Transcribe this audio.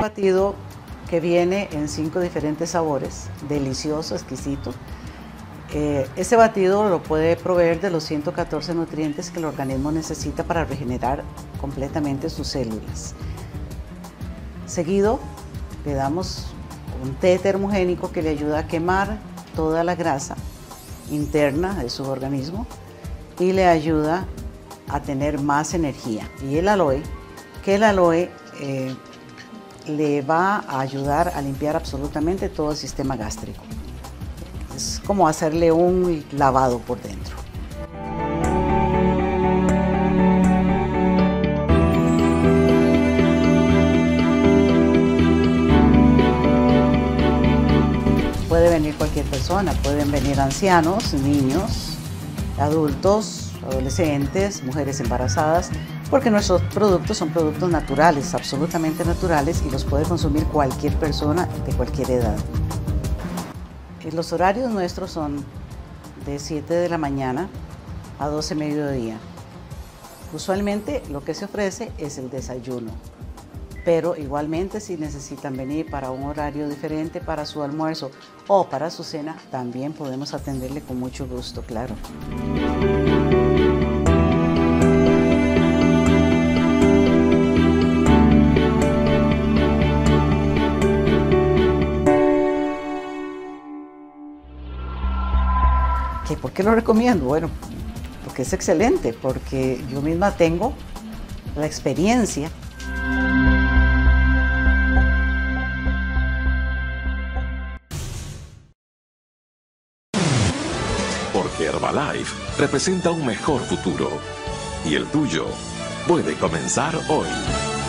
batido que viene en cinco diferentes sabores, delicioso, exquisito. Eh, batido lo puede proveer de los 114 nutrientes que el organismo necesita para regenerar completamente sus células. Seguido, le damos un té termogénico que le ayuda a quemar toda la grasa interna de su organismo y le ayuda a tener más energía. Y el aloe, que el aloe eh, le va a ayudar a limpiar absolutamente todo el sistema gástrico. Es como hacerle un lavado por dentro. Puede venir cualquier persona, pueden venir ancianos, niños, adultos, adolescentes, mujeres embarazadas, porque nuestros productos son productos naturales, absolutamente naturales, y los puede consumir cualquier persona de cualquier edad. Eh, los horarios nuestros son de 7 de la mañana a 12 mediodía. Usualmente lo que se ofrece es el desayuno, pero igualmente si necesitan venir para un horario diferente para su almuerzo o para su cena, también podemos atenderle con mucho gusto, claro. ¿Por qué lo recomiendo? Bueno, porque es excelente, porque yo misma tengo la experiencia Porque Herbalife representa un mejor futuro y el tuyo puede comenzar hoy.